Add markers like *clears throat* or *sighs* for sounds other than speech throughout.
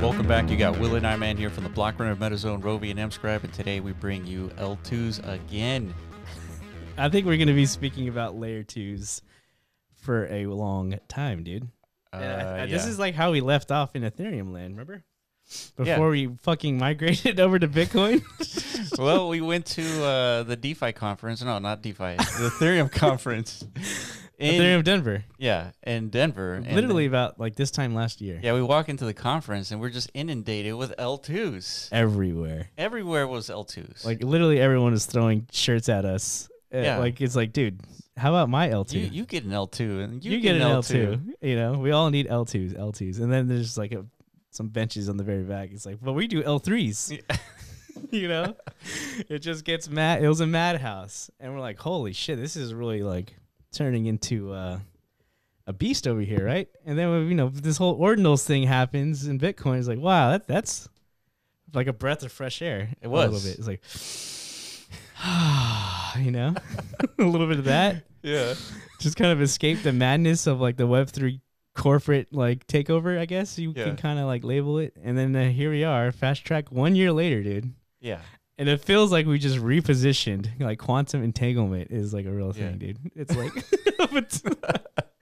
Welcome back. You got Will and Iman here from the Block Runner MetaZone, Rovi, and Mscribe, and today we bring you L2s again. *laughs* I think we're going to be speaking about layer twos for a long time, dude. Uh, And I- I- This is like how we left off in Ethereum land, remember? Yeah. Before we fucking *laughs* migrated over to Bitcoin. *laughs* well, we went to uh, the DeFi conference. No, not DeFi. The Ethereum conference. In, Ethereum Denver. Yeah, in Denver. and Literally about like this time last year. Yeah, we walk into the conference and we're just inundated with L2s. Everywhere. Everywhere was L2s. Like literally everyone is throwing shirts at us. Uh, Yeah. Like it's like, dude, how about my L2? you, you get an L2 and you, you, get, an L2. You know, we all need L2s, L2s. And then there's like a, some benches on the very back. It's like, but we do L3s. Yeah. *laughs* you know, *laughs* it just gets mad. It was a madhouse. And we're like, holy shit, this is really like turning into uh, a beast over here, right? And then, you know, this whole ordinals thing happens and Bitcoin is like, wow, that, that's like a breath of fresh air. It was A little bit. It's like, *sighs* you know, *laughs* a little bit of that Yeah. just kind of escape the madness of like the Web three corporate like takeover. I guess you Yeah. can kind of like label it. And then uh, here we are, fast track one year later, dude. Yeah. And it feels like we just repositioned. Like quantum entanglement is like a real Yeah. thing, dude. It's *laughs* like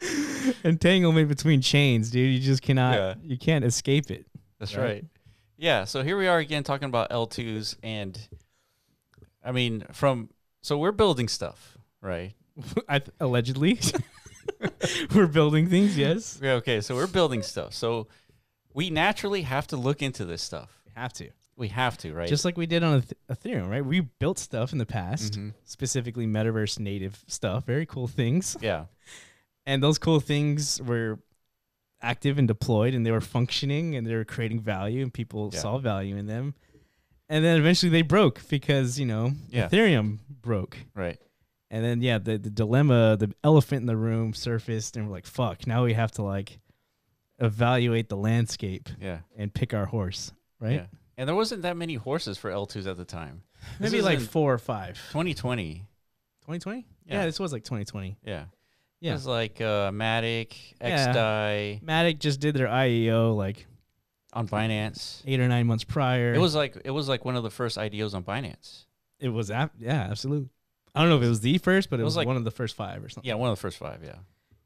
*laughs* entanglement between chains, dude. You just cannot, Yeah. you can't escape it. That's Right. right. Yeah. So here we are again talking about L2s. And I mean, from, so we're building stuff, right? *laughs* I th- allegedly, we're building things. Yes, Yeah, okay. So we're building stuff. So we naturally have to look into this stuff. we have to. We have to, right? Just like we did on Eth- Ethereum, right? We built stuff in the past. Mhm. specifically metaverse native stuff, very cool things. *laughs* yeah. And those cool things were active and deployed and they were functioning and they were creating value and people Yeah. saw value in them. And then eventually they broke because, you know, Yeah. Ethereum broke. Right. And then yeah, the, the dilemma, the elephant in the room surfaced and we're like, fuck, now we have to like evaluate the landscape Yeah. and pick our horse, right? Yeah. And there wasn't that many horses for L2s at the time. *laughs* This Maybe like in four or five. 2020. 2020? Yeah. Yeah. this was like 2020. Yeah. Yeah. It was like uh, Matic, Yeah. XDAI Matic just did their IEO like on Binance. eight or nine months prior. It was like it was like one of the first IDOs on Binance. It was ap- yeah, absolutely. I don't know if it was the first, but it, was, like- one of the first five or something. Yeah, one of the first five. Yeah.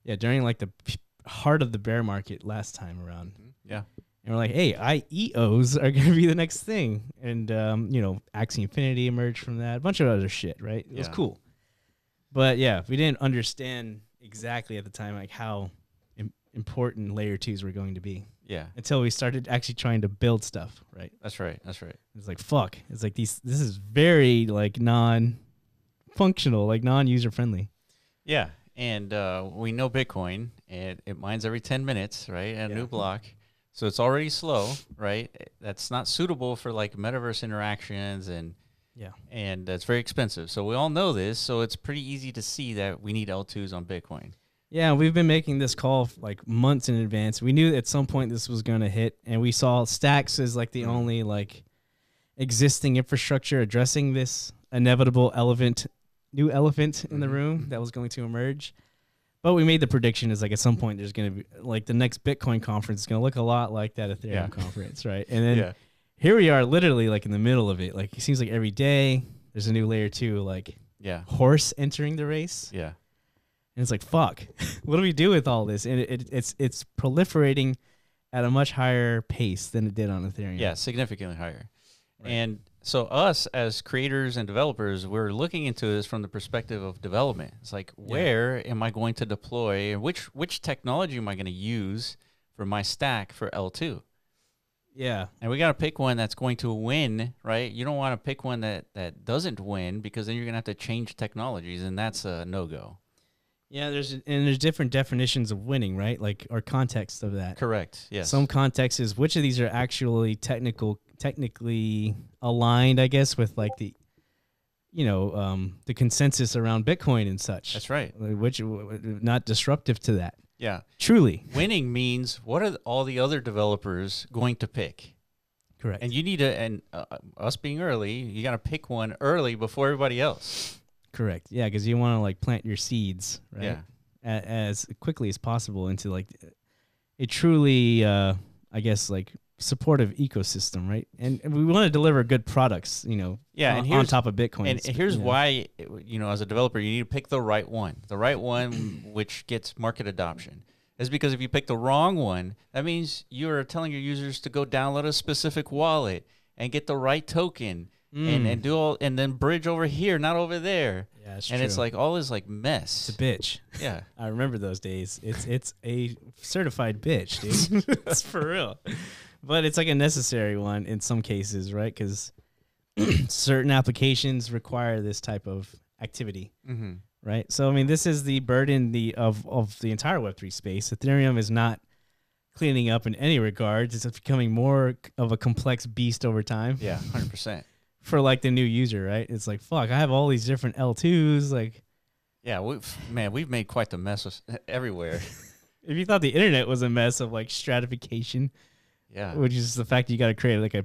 Yeah, during like the p- heart of the bear market last time around, Yeah. And we're like, hey, IEOs are *laughs* gonna be the next thing, and um, you know, Axie Infinity emerged from that, a bunch of other shit, right? It was cool, but yeah, we didn't understand exactly at the time like how Im- important layer twos were going to be Yeah. until we started actually trying to build stuff, right? That's right. That's right. It's like fuck. It's like these. This is very like non-functional, like non-user friendly. Yeah. And uh, we know Bitcoin, and it mines every 10 minutes, right? A Yeah. new block. So it's already slow, right? That's not suitable for like metaverse interactions and Yeah. and that's very expensive. So we all know this. So it's pretty easy to see that we need L2s on Bitcoin. Yeah, we've been making this call like months in advance. We knew at some point this was going to hit, and we saw Stacks as like the Mhm. only like existing infrastructure addressing this inevitable elephant, new elephant in the Mhm. room that was going to emerge. But we made the prediction is like at some point there's going to be like the next Bitcoin conference is going to look a lot like that Ethereum Yeah. conference, right? And then yeah. here we are, literally like in the middle of it. Like it seems like every day there's a new layer two, like Yeah. horse entering the race. Yeah. And it's like, fuck, *laughs* what do we do with all this? And it, it, it's it's proliferating at a much higher pace than it did on Ethereum. Yeah. Significantly higher. Right. And so us as creators and developers, we're looking into this from the perspective of development. It's like, where am I going to deploy and which which technology am I going to use for my stack for L2? Yeah. And we got to pick one that's going to win, right? You don't want to pick one that that doesn't win because then you're going to have to change technologies and that's a no-go. Yeah, there's and there's different definitions of winning, right? Like or context of that. Correct. Yes. Some context is which of these are actually technical technically aligned, I guess, with like the you know, um the consensus around Bitcoin and such. That's right. Which not disruptive to that. Yeah. Truly. Winning means what are all the other developers going to pick? Correct. And you need to, and uh, us being early, you got to pick one early before everybody else. Correct. Yeah, because you want to like plant your seeds, right? Yeah. A- as quickly as possible into like a truly, uh, I guess, like supportive ecosystem, right? And, and we want to deliver good products, you know, Yeah, on, and on top of Bitcoin. And here's you know. why, you know, as a developer, you need to pick the right one. The right one *clears throat* which gets market adoption. Is because if you pick the wrong one, that means you're telling your users to go download a specific wallet and get the right token and, Mm. and do all and then bridge over here, not over there. Yeah, and it's like all this like mess. it's a bitch. yeah. *laughs* I remember those days. It's it's a certified bitch, dude. *laughs* *laughs* it's for real. But it's like a necessary one in some cases, right? Because *clears throat* certain applications require this type of activity, Mm-hmm. right? So I mean, this is the burden the of of the entire Web three space. Ethereum is not cleaning up in any regards. It's becoming more of a complex beast over time Yeah, hundred percent. *laughs* for like the new user, right? It's like fuck, I have all these different L2s, like. Yeah, we've man, we've made quite the mess everywhere. *laughs* If you thought the internet was a mess of like stratification, Yeah. which is the fact that you got to create like a,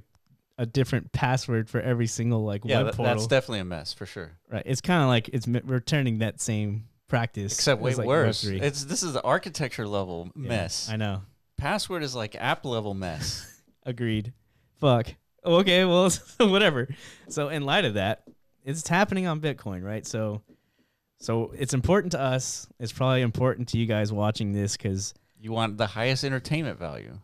a different password for every single like Yeah, web that- portal. that's definitely a mess for sure. right. It's kind of like it's returning that same practice, Except way like, worse. Web3. It's this is the architecture level Yeah, mess. I know. Password is like app level mess. *laughs* Agreed. Fuck. Okay. Well, *laughs* whatever. So in light of that, it's happening on Bitcoin, right? So, so it's important to us. It's probably important to you guys watching this because you want the highest entertainment value.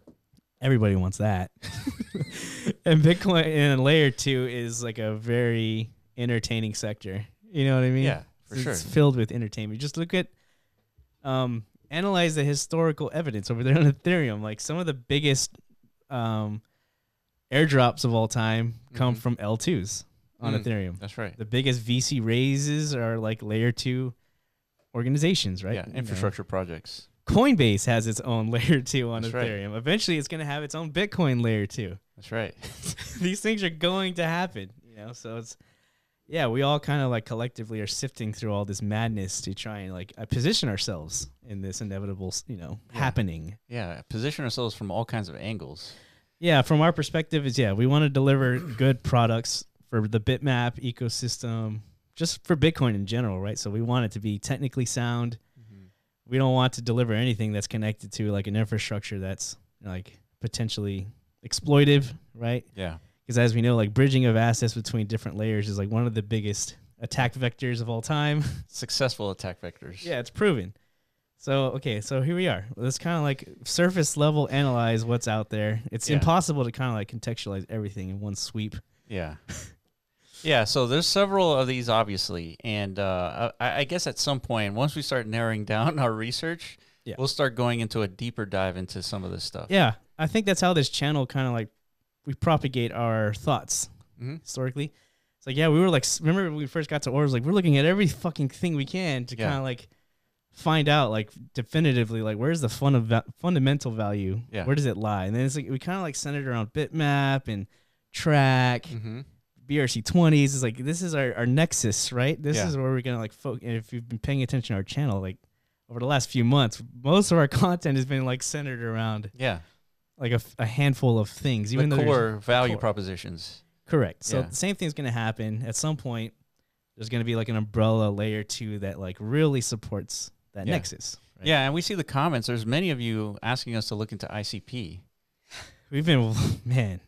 Everybody wants that. *laughs* and Bitcoin and layer two is like a very entertaining sector. You know what I mean? Yeah, for it's sure. It's filled with entertainment. Just look at, um, analyze the historical evidence over there on Ethereum. Like some of the biggest, um, airdrops of all time come Mhm. from L2s on Mm. Ethereum. That's right. The biggest VC raises are like layer two organizations, right? Yeah, You know. infrastructure projects. Coinbase has its own *laughs* layer two on That's right. Ethereum. Eventually, it's going to have its own Bitcoin layer two. That's right. *laughs* These things are going to happen, you know. So it's yeah, we all kind of like collectively are sifting through all this madness to try and like uh, position ourselves in this inevitable, you know, Yeah. happening. Yeah, position ourselves from all kinds of angles. Yeah, from our perspective, is yeah, we want to deliver *clears throat* good products for the bitmap ecosystem, just for Bitcoin in general, right? So we want it to be technically sound. We don't want to deliver anything that's connected to like an infrastructure that's like potentially exploitive, right? Yeah. Because as we know, like bridging of assets between different layers is like one of the biggest attack vectors of all time. *laughs* Successful attack vectors. yeah, it's proven. So okay, so here we are. Let's kind of like surface level analyze what's out there. It's Yeah. impossible to kind of like contextualize everything in one sweep. Yeah. *laughs* Yeah, so there's several of these, obviously, and uh, I, I guess at some point, once we start narrowing down *laughs* our research, Yeah. we'll start going into a deeper dive into some of this stuff. Yeah, I think that's how this channel kind of like we propagate our thoughts hmm historically. It's like, yeah, we were like, remember when we first got to Ors, like we're looking at every fucking thing we can to Yeah. kind of like find out like definitively like where's the fun of fundamental value? Yeah. Where does it lie? And then it's like we kind of like centered around bitmap and track, hmm BRC twenties. Is like this is our, our nexus, right? This Yeah. is where we're gonna like focus. If you've been paying attention to our channel, like over the last few months, most of our *laughs* content has been like centered around Yeah. like a, handful of things. Even the core value core. propositions. Correct. So Yeah. the same thing's gonna happen at some point. There's gonna be like an umbrella layer two that like really supports that Yeah. nexus. right? Yeah, and we see the comments. There's many of you asking us to look into ICP. *laughs* We've been *laughs* man,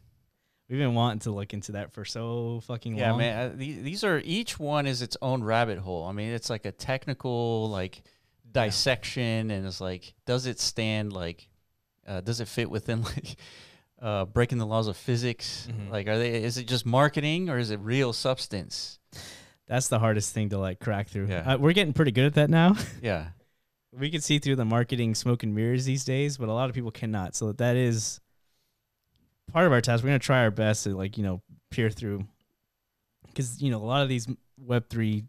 we've been wanting to look into that for so fucking Yeah, long. Yeah, man. Uh, the- these are each one is its own rabbit hole. I mean, it's like a technical like dissection, and it's like, does it stand like, uh, does it fit within *laughs* like uh, breaking the laws of physics? Mhm. Like, are they? Is it just marketing or is it real substance? That's the hardest thing to like crack through. Yeah. Uh, we're getting pretty good at that now. *laughs* Yeah, we can see through the marketing smoke and mirrors these days, but a lot of people cannot. So that is part of our task. We're gonna try our best to like you know peer through, because you know a lot of these Web three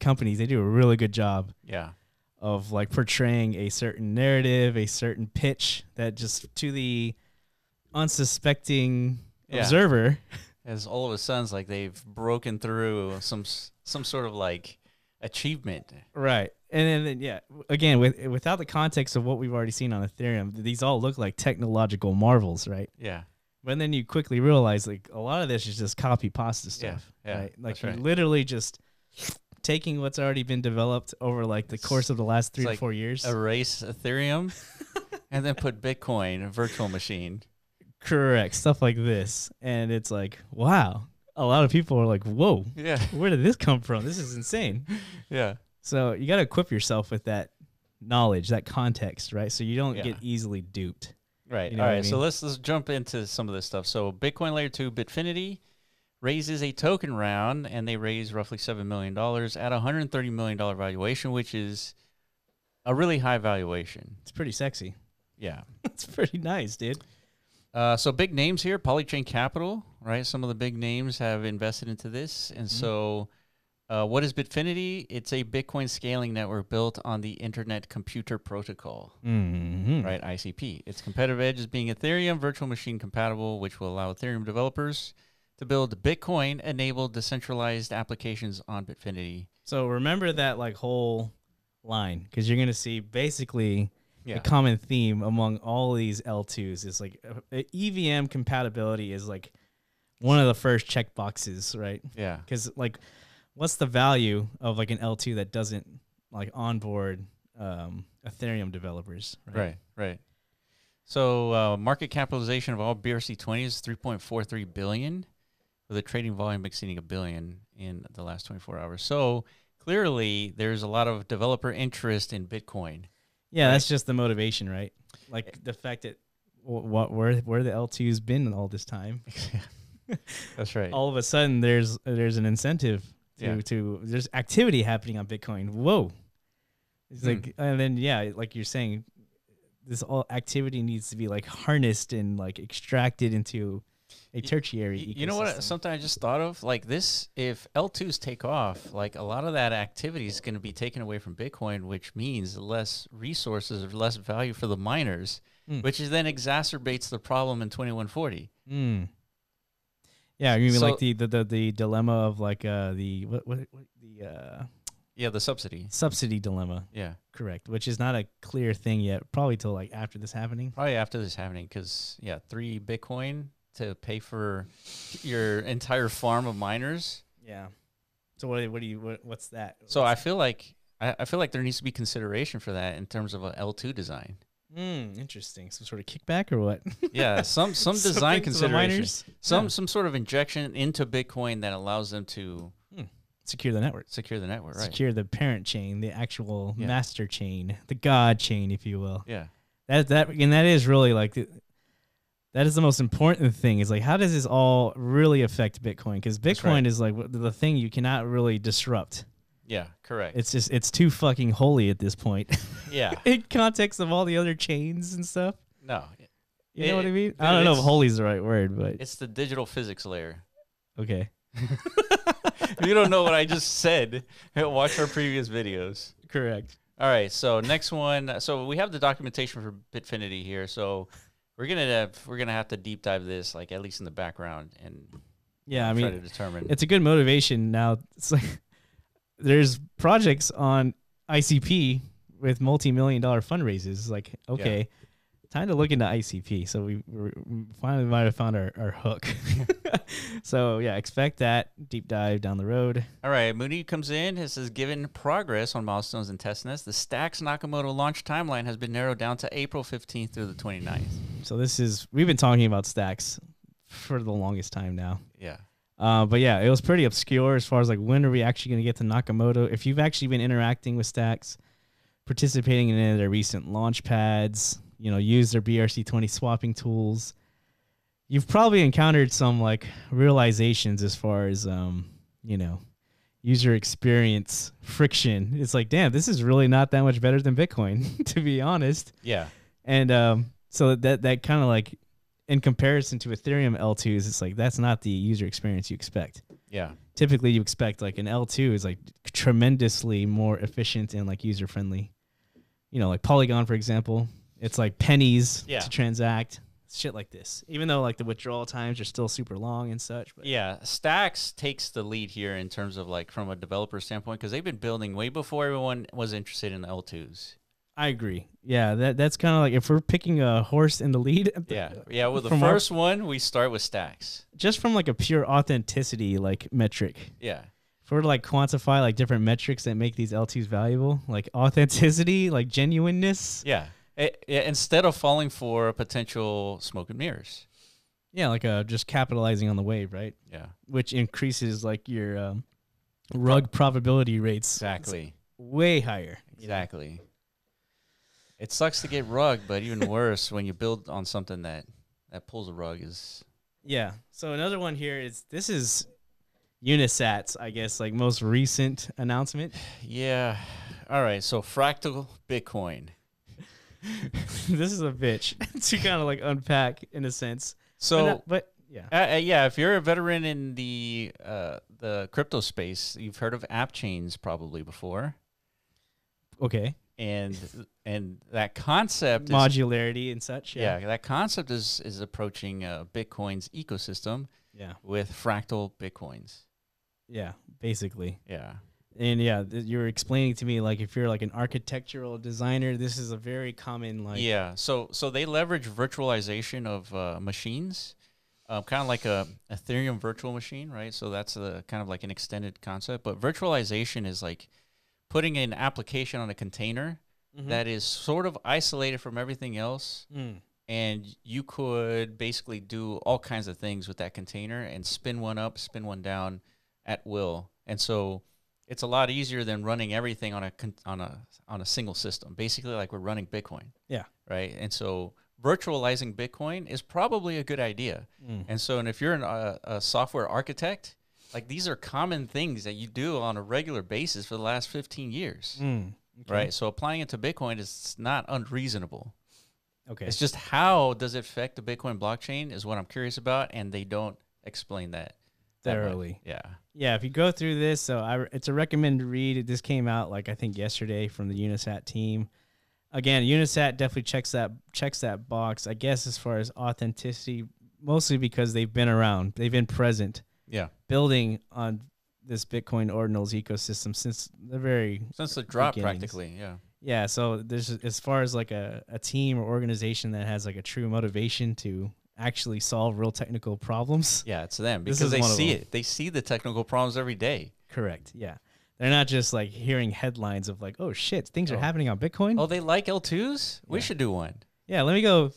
companies they do a really good job yeah, of like portraying a certain narrative, a certain pitch that just to the unsuspecting Yeah. observer. *laughs* as all of a sudden, it's like they've broken through some some sort of like achievement. Right. And then, then yeah, again, with without the context of what we've already seen on Ethereum, these all look like technological marvels, right? Yeah, But then you quickly realize like a lot of this is just copy pasta stuff. yeah, right? Like you're right. literally just taking what's already been developed over like the course of the last three to like four years. erase Ethereum, *laughs* and then put Bitcoin, a virtual machine. Correct. Stuff like this. And it's like, wow. A lot of people are like, whoa, Yeah. *laughs* where did this come from? This is insane. *laughs* Yeah. So you got to equip yourself with that knowledge, that context, right? So you don't Yeah. get easily duped. Right. You know All what I right. So let's let's jump into some of this stuff. So Bitcoin Layer Two, Bitfinity, raises a token round, and they raise roughly seven million dollars at a hundred thirty million dollar valuation, which is a really high valuation. It's pretty sexy. Yeah. *laughs* it's pretty nice, dude. Uh, so big names here, Polychain Capital, right? Some of the big names have invested into this, and Mhm. so. Uh, what is Bitfinity? It's a Bitcoin scaling network built on the Internet Computer Protocol. Mm-hmm. right? ICP. Its competitive edge is being Ethereum virtual machine compatible, which will allow Ethereum developers to build Bitcoin enabled decentralized applications on Bitfinity. So remember that like whole line because you're gonna see basically Yeah. a common theme among all these L2s is like uh, uh, EVM compatibility is like one of the first check boxes, right? Yeah. Because like, what's the value of like an L2 that doesn't like onboard um, Ethereum developers? Right. Right. So uh, market capitalization of all BRC20 is 3.43 billion, with a trading volume exceeding a billion in the last 24 hours. So clearly, there's a lot of developer interest in Bitcoin. Yeah, Right. that's just the motivation, right? Like the fact that what where where the L2's been all this time. *laughs* That's right. *laughs* all of a sudden there's there's an incentive to Yeah. to there's activity happening on Bitcoin. Whoa. It's Hmm. like and then yeah, like you're saying this all activity needs to be like harnessed and like extracted into a tertiary Y- You know what? Something I just thought of, like this, if L2s take off, like a lot of that activity is going to be taken away from Bitcoin, which means less resources or less value for the miners, Mm. which is then exacerbates the problem in 2140. Mm. Yeah, you mean So- like the, the, the, the dilemma of like uh the what what, what the uh Yeah, the subsidy. subsidy dilemma, Yeah. correct? Which is not a clear thing yet, probably till like after this happening. Probably after this happening, because, yeah, three Bitcoin to pay for your entire farm of miners. Yeah. So what what do you what, what's that? So I feel like. I I feel like there needs to be consideration for that in terms of a L2 design. Mm, interesting. Some sort of kickback or what? *laughs* Yeah, some *laughs* some design Something to the consideration. miners? some Yeah. some sort of injection into Bitcoin that allows them to secure the network. secure the network, right? Secure the parent chain, the actual Yeah. master chain, the god chain, if you will. Yeah, That that and that is really like the, that is the most important thing. Is like how does this all really affect Bitcoin? Because Bitcoin right. is like the thing you cannot really disrupt. Yeah, correct. It's just it's too fucking holy at this point *laughs* yeah, in context of all the other chains and stuff. no, You know what I It- mean? I don't know if holy is the right word, but it's the digital physics layer. okay. if *laughs* you don't know what I just said, *laughs* watch our previous videos. Correct. All right, so next one. Uh, so we have the documentation for Bitfinity here. So we're gonna have, we're gonna have to deep dive this, like at least in the background, and Yeah, I try mean, to determine. it's a good motivation now it's like there's projects on icp with multi-million dollar fundraisers like okay time to look into icp so we, we finally might have found our, our hook *laughs* *laughs* so yeah expect that deep dive down the road All right, Mooney comes in. It says, given progress on milestones and testnets, the Stacks Nakamoto launch timeline has been narrowed down to April 15th through the 29th. so this is we've been talking about stacks for the longest time now Yeah. Uh, but yeah, it was pretty obscure as far as like when are we actually going to get to Nakamoto? If you've actually been interacting with Stacks, participating in any of their recent launch pads, you know, use their BRC20 swapping tools, you've probably encountered some like realizations as far as um, you know, user experience friction. It's like, damn, this is really not that much better than Bitcoin, *laughs* to be honest. Yeah. And um, so that that kind of like in comparison to Ethereum L2s, it's like that's not the user experience you expect. Yeah. Typically, you expect like an L2 is like tremendously more efficient and like user friendly. You know, like Polygon, for example, it's like pennies Yeah. to transact, shit like this. Even though like the withdrawal times are still super long and such. But Yeah. Stacks takes the lead here in terms of like from a developer standpoint because they've been building way before everyone was interested in the L2s. I agree. Yeah, that that's kind of like if we're picking a horse in the lead. *laughs* Yeah. Yeah. Well, the From our- first one, we start with Stacks. just from like a pure authenticity like metric. Yeah. if we were to like quantify like different metrics that make these L2s valuable, like authenticity, like genuineness. Yeah. Eh, yeah, instead of falling for a potential smoke and mirrors. Yeah, like uh, just capitalizing on the wave, right? Yeah, Which increases like your um, rug probability rates exactly, way higher. exactly. It sucks to get rug, but even *laughs* worse when you build on something that that pulls a rug is Yeah. So another one here is this is Unisat's, I guess, like most recent announcement. *sighs* yeah. All right, so fractal Bitcoin. *laughs* this is a bitch *laughs* to kind of like unpack in a sense. So but, not- but yeah, Uh, uh, yeah, if you're a veteran in the uh, the crypto space, you've heard of app chains probably before, okay, and and that concept, is, modularity and such. yeah, that concept is is approaching uh, Bitcoin's ecosystem yeah, with fractal bitcoins. yeah, basically. Yeah, And yeah, th- you were explaining to me like if you're like an architectural designer, this is a very common like yeah. So so they leverage virtualization of uh, machines, um, kind of like a Ethereum virtual machine, right? So that's a kind of like an extended concept. But virtualization is like putting an application on a container Mhm. that is sort of isolated from everything else Mm. and you could basically do all kinds of things with that container and spin one up spin one down at will and so it's a lot easier than running everything on a con- on a on a single system basically like we're running bitcoin Yeah. right and so virtualizing bitcoin is probably a good idea Mm. and so and if you're an, uh, a software architect like these are common things that you do on a regular basis for the last 15 years Mm. Okay. right? So applying it to Bitcoin is not unreasonable. Okay. It's just how does it affect the Bitcoin blockchain is what I'm curious about, and they don't explain that that. Thoroughly. Yeah, Yeah, if you go through this, so I, it's a recommended read. This came out like I think yesterday from the Unisat team. Again, Unisat definitely checks that checks that box. I guess as far as authenticity, mostly because they've been around, they've been present, yeah. building on this Bitcoin ordinals ecosystem since the very Since the drop, Beginnings. practically, yeah, yeah. So there's as far as like a, a team or organization that has like a true motivation to actually solve real technical problems. yeah, it's them because they see it. They see the technical problems every day. Correct. Yeah. They're not just like hearing headlines of like, oh shit, things are Oh. happening on Bitcoin. Oh, they like L2s. We should do one. Yeah, let me go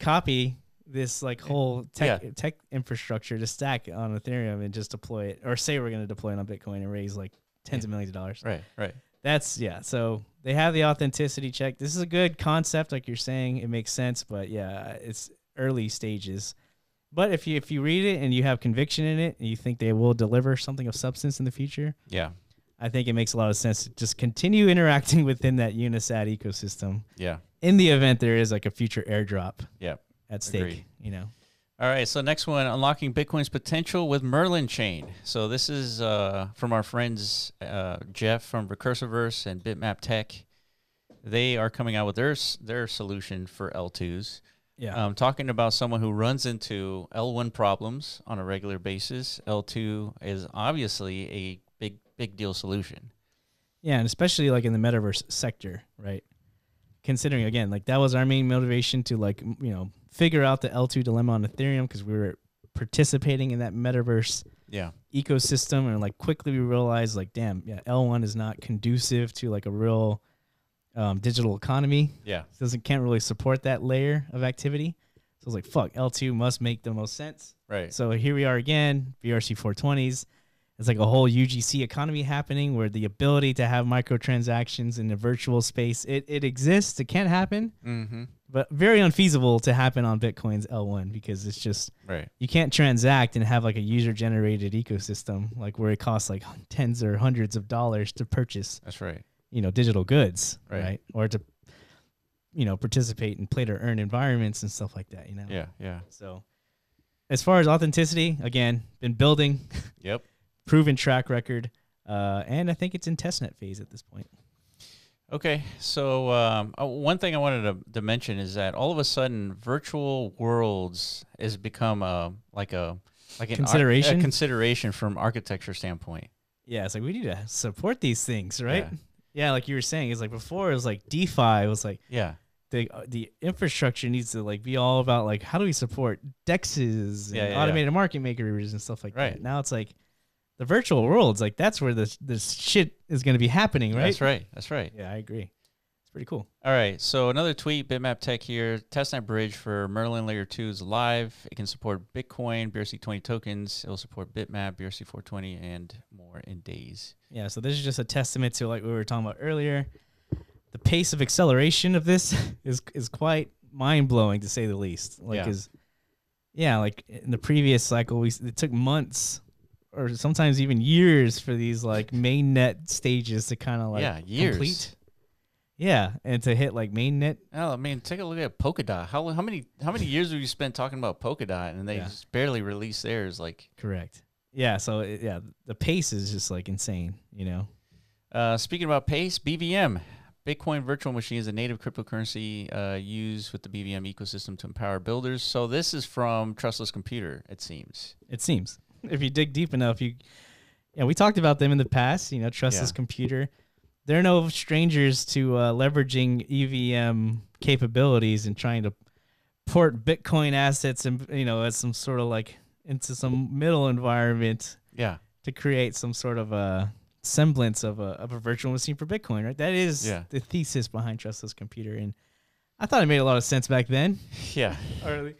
copy this like whole tech tech infrastructure to stack on Ethereum and just deploy it, or say we're going to deploy it on Bitcoin and raise like tens of millions of dollars. Right, right. That's yeah. So they have the authenticity check. This is a good concept, like you're saying. It makes sense, but yeah, it's early stages. But if you if you read it and you have conviction in it and you think they will deliver something of substance in the future, Yeah, I think it makes a lot of sense to just continue *laughs* interacting within that Unisat ecosystem yeah, in the event there is like a future airdrop yeah. At stake. Agreed. You know. All right, so next one, unlocking Bitcoin's potential with Merlin Chain. So this is uh, from our friends uh, Jeff from Recursiverse and Bitmap Tech. They are coming out with their their solution for L2s. Yeah. Um, talking about someone who runs into L1 problems on a regular basis. L2 is obviously a big big deal solution. yeah, and especially like in the metaverse sector, right? Considering again, like that was our main motivation to like you know figure out the L2 dilemma on Ethereum because we were participating in that metaverse Yeah, ecosystem and like quickly we realized like damn yeah L1 is not conducive to like a real um, digital economy yeah, doesn't can't really support that layer of activity. So I was like, fuck, L2 must make the most sense. right. So here we are again, BRC 420s. It's like a whole UGC economy happening where the ability to have microtransactions in the virtual space, it, it exists. It can't happen, Mm-hmm. but very unfeasible to happen on Bitcoin's L1 because it's just, Right. you can't transact and have like a user generated ecosystem, like where it costs like tens or hundreds of dollars to purchase That's right. you know digital goods Right. right, or to you know participate in play to earn environments and stuff like that you know Yeah, yeah. so as far as authenticity again been building Yep. Proven track record uh, and i think it's in testnet phase at this point Okay, so um, uh, one thing I wanted to, to mention is that all of a sudden, virtual worlds has become a like a like an ar- Consideration? a consideration from architecture standpoint. yeah it's like we need to support these things right Yeah. yeah, like you were saying it's like before it was like defi it was like Yeah, the uh, the infrastructure needs to like be all about like how do we support dexes and Yeah, yeah, yeah. automated market makers and stuff like Right. that. Now it's like the virtual worlds, like that's where this this shit is going to be happening, right? that's right. That's right. Yeah, I agree. It's pretty cool. All right, so another tweet, Bitmap Tech here. Testnet Bridge for Merlin Layer 2 is live. It can support Bitcoin, BRC20 tokens. It will support Bitmap, BRC420, and more in days. Yeah, so this is just a testament to like we were talking about earlier. The pace of acceleration of this *laughs* is is quite mind blowing to say the least. Like, Yeah. is yeah, like in the previous cycle, we it took months or sometimes even years for these like mainnet stages to kind of like yeah, years. complete. Yeah, and to hit like mainnet. Oh, I mean, take a look at Polkadot. How how many how many years have you spent talking about Polkadot, and they Yeah. just barely released theirs? Like, Correct. Yeah, so it, yeah, the pace is just like insane. You know. uh, speaking about pace, BVM, Bitcoin Virtual Machine is a native cryptocurrency uh, used with the BVM ecosystem to empower builders. So this is from Trustless Computer, it seems. It seems. If you dig deep enough, you yeah, we talked about them in the past. You know, Trustless Yeah. Computer. They're no strangers to uh, leveraging EVM capabilities and trying to port Bitcoin assets and you know as some sort of like into some middle environment Yeah, to create some sort of a semblance of a of a virtual machine for Bitcoin. Right. That is Yeah. the thesis behind Trustless Computer, and I thought it made a lot of sense back then. yeah, *laughs* it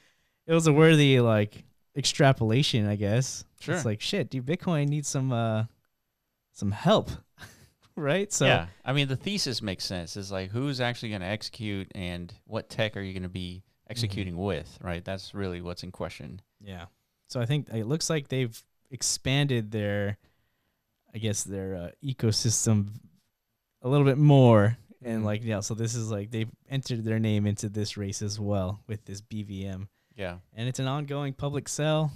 was a worthy like extrapolation, I guess. Sure. It's like shit, dude. Bitcoin needs some uh some help, *laughs* right? So yeah. I mean, the thesis makes sense. It's like who's actually going to execute, and what tech are you going to be executing with? Right. That's really what's in question. yeah. So I think it looks like they've expanded their, I guess their uh, ecosystem a little bit more, and Mhm. like yeah. So this is like they've entered their name into this race as well with this BVM, Yeah. and it's an ongoing public sale.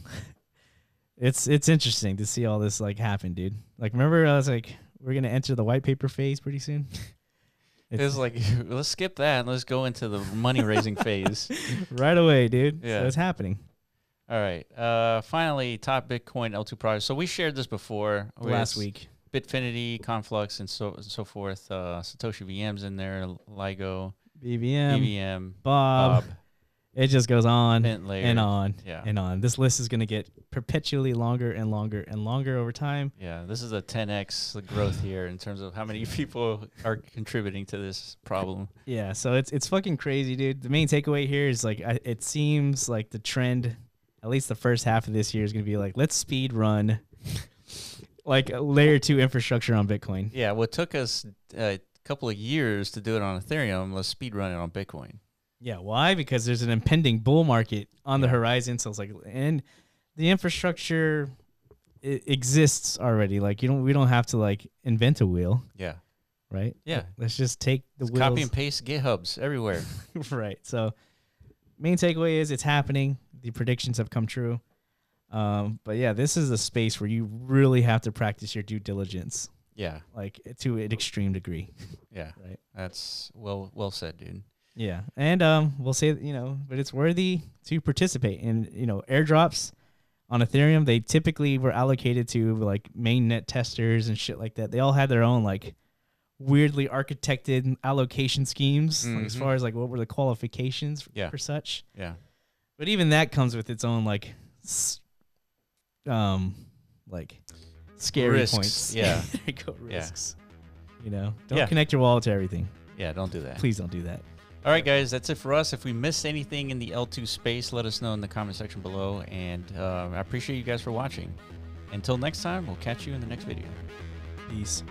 *laughs* it's it's interesting to see all this like happen, dude. Like remember I was like we're gonna enter the white paper phase pretty soon. *laughs* It's like *laughs* let's skip that and let's go into the money raising phase. right away, dude. Yeah. So it's happening. All right. Uh, finally, top Bitcoin L2 project. So we shared this before Last week. Bitfinity, Conflux, and so so forth. Uh, Satoshi VMs in there, LIGO, BVM, BVM, Bob. Bob, It just goes on Layer, and on Yeah. and on. This list is gonna get perpetually longer and longer and longer over time. Yeah, this is a 10x growth here in terms of how many *laughs* people are contributing to this problem. Yeah, so it's it's fucking crazy, dude. The main takeaway here is like I, it seems like the trend, at least the first half of this year, is gonna be like let's speed run, *laughs* like a layer two infrastructure on Bitcoin. Yeah, what took us uh, a couple of years to do it on Ethereum, let's speed run it on Bitcoin. Yeah, why? Because there's an impending bull market on the horizon. So it's like, and the infrastructure exists already. Like you don't, we don't have to like invent a wheel, Yeah. right? Yeah. Let's just take the wheels. copy and paste GitHubs everywhere. *laughs* right. So main takeaway is it's happening. The predictions have come true. Um, but yeah, this is a space where you really have to practice your due diligence, Yeah. like to an extreme degree. Yeah. Right. That's well well said, dude. Yeah, and um, we'll say you know, but it's worthy to participate in you know airdrops on Ethereum. They typically were allocated to like mainnet testers and shit like that. They all had their own like weirdly architected allocation schemes like, as Mhm. far as like what were the qualifications for, Yeah. for such. Yeah. But even that comes with its own like, um, like scary Risks, points. yeah. *laughs* go. Yeah. Risks. You know, don't Yeah. connect your wallet to everything. Yeah, don't do that. Please don't do that. All right, guys, that's it for us. If we missed anything in the L2 space, let us know in the comment section below. And uh, I appreciate you guys for watching. Until next time, we'll catch you in the next video. Peace.